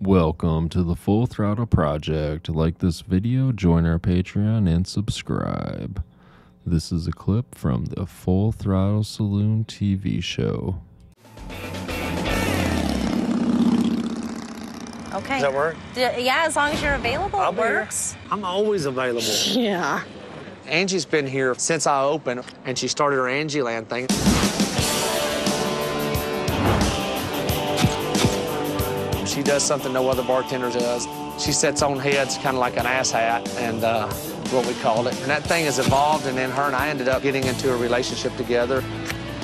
Welcome to the Full Throttle Project. Like this video, join our Patreon and subscribe. This is a clip from the Full Throttle Saloon TV show. Okay. Does that work? D- yeah, as long as you're available, I'll it be here. works. I'm always available. Yeah. Angie's been here since I opened, and she started her Angieland thing. She does something no other bartender does. She sets on heads, kind of like an ass hat, and uh, what we called it. And that thing has evolved, and then her and I ended up getting into a relationship together.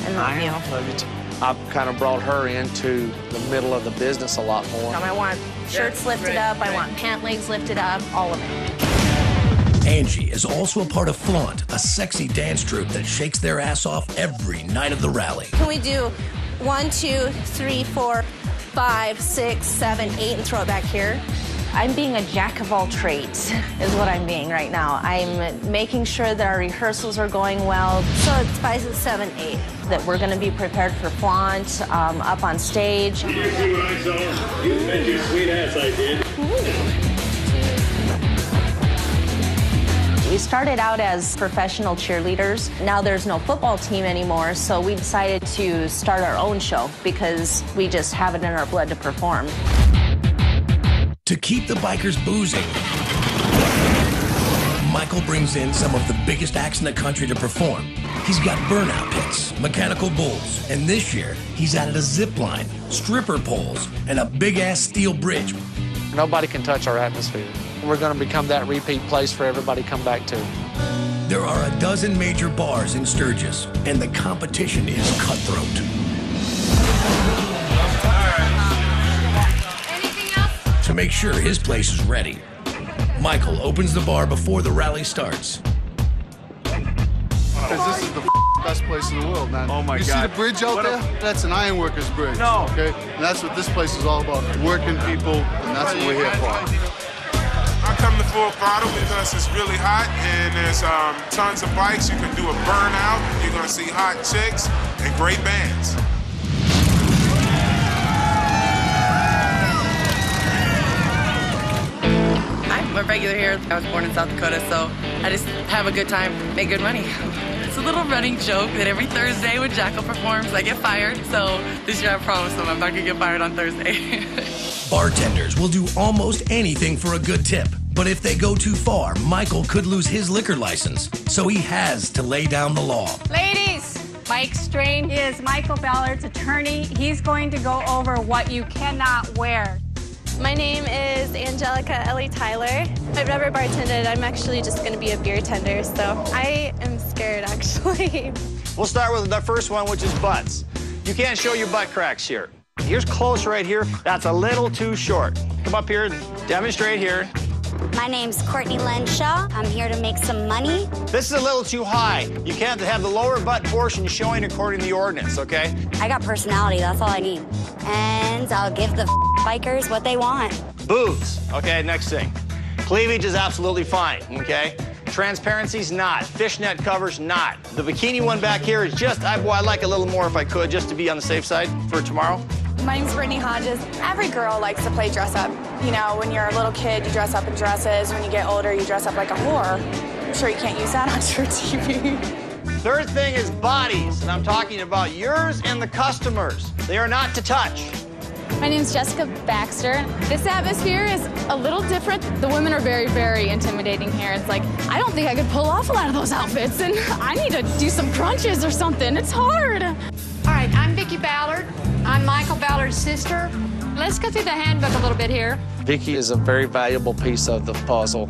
And love you. Love you too. I've kind of brought her into the middle of the business a lot more. I want shirts lifted up. I want pant legs lifted up. All of it. Angie is also a part of Flaunt, a sexy dance troupe that shakes their ass off every night of the rally. Can we do one, two, three, four, five, six, seven, eight, and throw it back here? I'm being a jack of all trades, is what I'm being right now. I'm making sure that our rehearsals are going well. So it's five, six, seven, eight. That we're going to be prepared for flaunt, um, up on stage. You see what I saw? You bet your sweet ass I did. We started out as professional cheerleaders. Now there's no football team anymore, so we decided to start our own show because we just have it in our blood to perform. To keep the bikers boozing, Michael brings in some of the biggest acts in the country to perform. He's got burnout pits, mechanical bulls, and this year he's added a zip line, stripper poles, and a big ass steel bridge. Nobody can touch our atmosphere. We're going to become that repeat place for everybody to come back to. There are a dozen major bars in Sturgis, and the competition is cutthroat. To make sure his place is ready, Michael opens the bar before the rally starts. Because this is the best place in the world, man. Oh, my you God. see the bridge out What a- there? That's an ironworkers bridge. No. Okay? And that's what this place is all about. Working people, and that's what we're here for. I come to Full Throttle because it's really hot and there's um, tons of bikes. You can do a burnout. You're going to see hot chicks and great bands. I'm a regular here. I was born in South Dakota, so I just have a good time, make good money. It's a little running joke that every Thursday when Jackyl performs, I get fired. So this year I promised them I'm not gonna get fired on Thursday. Bartenders will do almost anything for a good tip. But if they go too far, Michael could lose his liquor license. So he has to lay down the law. Ladies, Mike Strain is Michael Ballard's attorney. He's going to go over what you cannot wear. My name is Angelica Ellie Tyler. I've never bartended. I'm actually just going to be a beer tender, so I am scared actually. We'll start with the first one, which is butts. You can't show your butt cracks here. Here's close right here. That's a little too short. Come up here, demonstrate here. My name's Courtney Lenshaw. I'm here to make some money. This is a little too high. You can't have the lower butt portion showing according to the ordinance, okay? I got personality, that's all I need. And I'll give the bikers what they want. Boobs, okay, next thing. Cleavage is absolutely fine, okay? Transparency's not. Fishnet covers not. The bikini one back here is just, I, well, I'd like a little more if I could, just to be on the safe side for tomorrow. My name's Brittany Hodges. Every girl likes to play dress up. You know, when you're a little kid, you dress up in dresses. When you get older, you dress up like a whore. I'm sure you can't use that on your TV. Third thing is bodies, and I'm talking about yours and the customers. They are not to touch. My name's Jessica Baxter. This atmosphere is a little different. The women are very, very intimidating here. It's like, I don't think I could pull off a lot of those outfits, and I need to do some crunches or something. It's hard. All right, I'm Vicki Ballard. I'm Michael Ballard's sister. Let's go through the handbook a little bit here. Vicky is a very valuable piece of the puzzle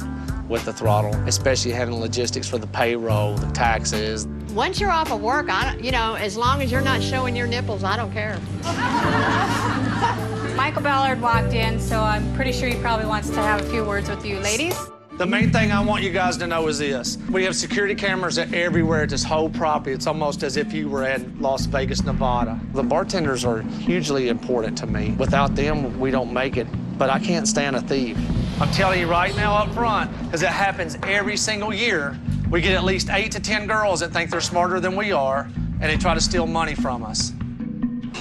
with the throttle, especially handling logistics for the payroll, the taxes. Once you're off of work, I don't, you know, as long as you're not showing your nipples, I don't care. Michael Ballard walked in, so I'm pretty sure he probably wants to have a few words with you, ladies. The main thing I want you guys to know is this. We have security cameras everywhere at this whole property. It's almost as if you were in Las Vegas, Nevada. The bartenders are hugely important to me. Without them, we don't make it. But I can't stand a thief. I'm telling you right now up front, because it happens every single year. We get at least eight to 10 girls that think they're smarter than we are, and they try to steal money from us.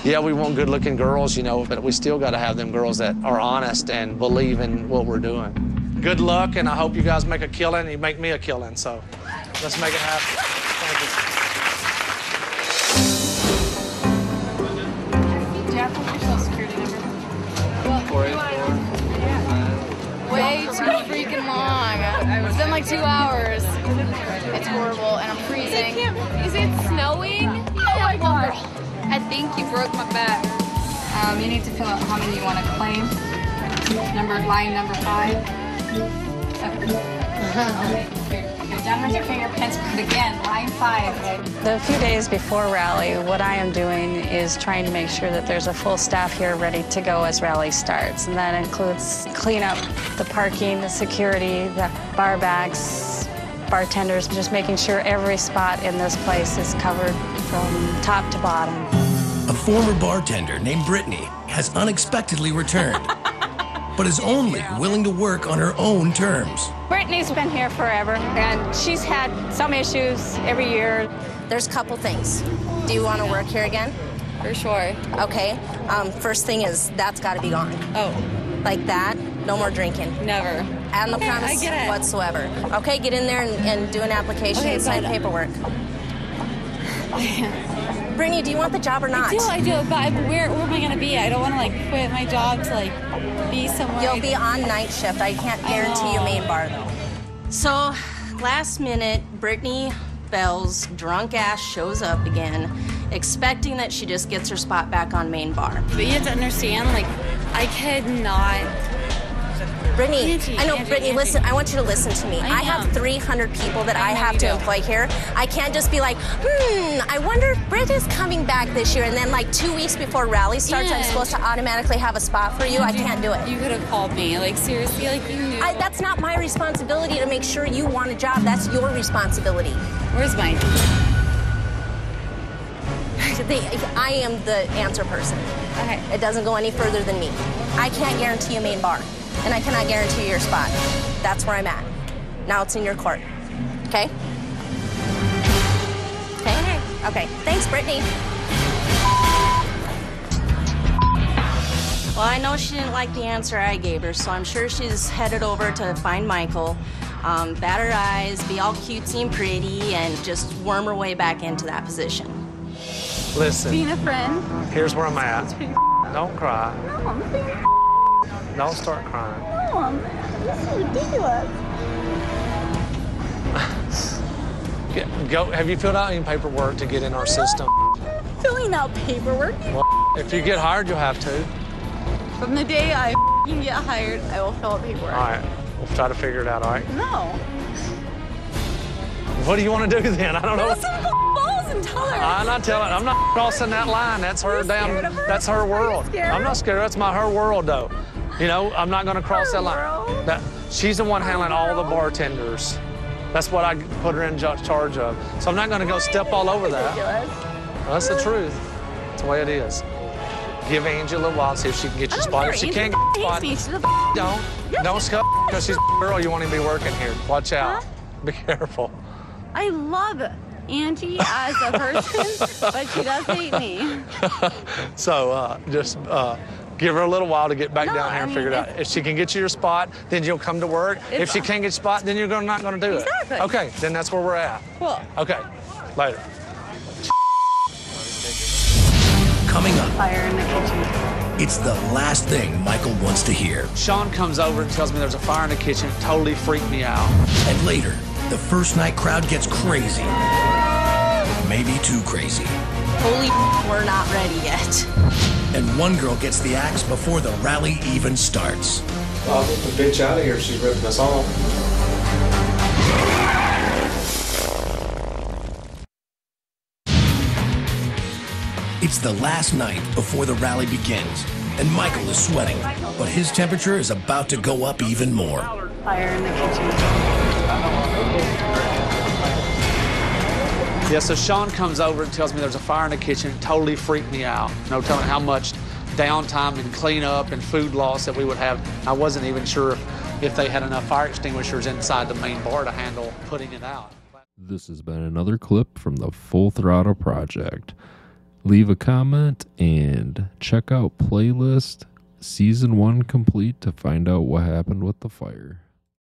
Yeah, we want good looking girls, you know, but we still got to have them girls that are honest and believe in what we're doing. Good luck, and I hope you guys make a killing. You make me a killing, so let's make it happen. Thank you. Do you have to your social security number? Way too freaking long. It's been like two hours. It's horrible and I'm freezing. Is it snowing? Oh my god. I think you broke my back. Um, you need to fill out how many you want to claim. Number line number five. You're, done with your fingerprints, but again, line five. The few days before rally, what I am doing is trying to make sure that there's a full staff here ready to go as rally starts. And that includes clean up the parking, the security, the bar backs, bartenders, just making sure every spot in this place is covered from top to bottom. A former bartender named Brittany has unexpectedly returned, but is only willing to work on her own terms. Brittany's been here forever, and she's had some issues every year. There's a couple things. Do you want to work here again? For sure. Okay. Um, first thing is that's got to be gone. Oh. Like that. No more drinking. Never. On the Okay, I premise get it. whatsoever. Okay, get in there and, and do an application Okay, and sign but- paperwork. Brittany, do you want the job or not? I do, I do, but I'm- where, where am I gonna be? I don't want to like quit my job to like be somewhere. You'll be on night shift. I can't guarantee you main bar though. So, last minute, Brittany Bell's drunk ass shows up again, expecting that she just gets her spot back on main bar. But you have to understand, like, I could not. Brittany, Angie, I know, Angie, Brittany, Angie. listen, I want you to listen to me. I I, have 300 people that I, I have to do. employ here. I can't just be like, hmm, I wonder if Britt is coming back this year. And then, like, two weeks before rally starts, I'm supposed to automatically have a spot for you. I can't do it. You could have called me, like seriously, like you knew. I, that's not my responsibility to make sure you want a job. That's your responsibility. Where's mine? They, I am the answer person. Okay. It doesn't go any further than me. I can't guarantee a main bar, and I cannot guarantee your spot. That's where I'm at. Now it's in your court. Okay? Okay? Okay. Thanks, Brittany. Well, I know she didn't like the answer I gave her, so I'm sure she's headed over to find Michael, um, bat her eyes, be all cutesy and pretty, and just worm her way back into that position. Listen, Being a friend. here's where I'm at. Don't cry. No, I'm being Don't start crying. man. This is ridiculous. Get, go. Have you filled out any paperwork to get in our system? Filling out paperwork. Well, if you get hired, you'll have to. From the day I get hired, I will fill out paperwork. All right. We'll try to figure it out. All right. No. What do you want to do then? I don't know. Some balls and tell her. I'm not telling. I'm not crossing that line. That's her damn. her? That's her world. I'm not scared. That's my her world though. You know, I'm not going to cross that line. That, she's the one handling all the bartenders. That's what I put her in charge of. So I'm not going to go step all over that. That's the truth. That's the way it is. Give Angie a while, see if she can get your spot. If she can't get your spot, She's a f***ing- don't. Don't scuff because she's a girl. You won't even be working here. Watch out. Be careful. I love Angie as a person, but she does hate me. So uh, just uh, give her a little while to get back No, down here I and mean, figure it out. if- If she can get you your spot, then you'll come to work. If, If- she can't get your spot, then you're gonna, not going to do Exactly. it. Okay, then that's where we're at. Cool. Okay, later. Coming up, Fire in the kitchen. it's the last thing Michael wants to hear. Sean comes over and tells me there's a fire in the kitchen. It totally freaked me out. And later, the first night crowd gets crazy. Maybe too crazy. Holy, we're not ready yet. And one girl gets the axe before the rally even starts. I'll get the bitch out of here. She's ripping us off. It's the last night before the rally begins, and Michael is sweating, but his temperature is about to go up even more. Fire in the kitchen. Yeah, so Sean comes over and tells me there's a fire in the kitchen. It totally freaked me out. No telling how much downtime and cleanup and food loss that we would have. I wasn't even sure if, if they had enough fire extinguishers inside the main bar to handle putting it out. This has been another clip from the Full Throttle Project. Leave a comment and check out playlist season one complete to find out what happened with the fire.